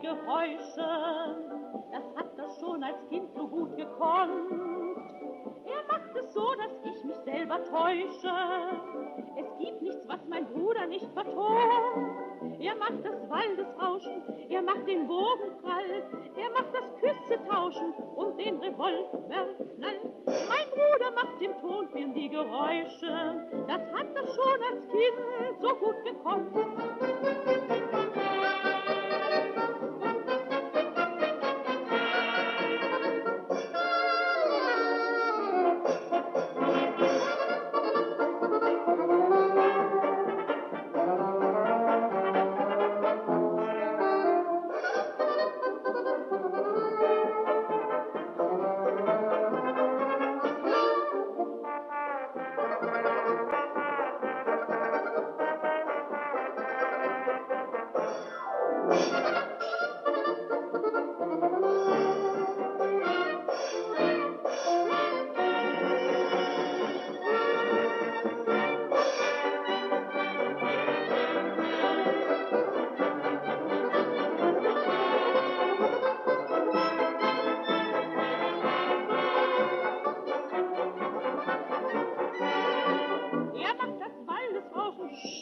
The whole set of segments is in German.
Geräusche. Das hat er schon als Kind so gut gekonnt. Er macht es so, dass ich mich selber täusche. Es gibt nichts, was mein Bruder nicht vertont. Er macht das Waldesrauschen, er macht den Bogenprall, er macht das Küsse tauschen und den Revolverknall. Mein Bruder macht im Tonfilm die Geräusche, das hat er schon als Kind so gut gekonnt.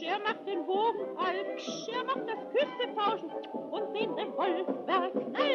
Er macht den Bogenfall, er macht das Küsse tauschen und den Revolverknall.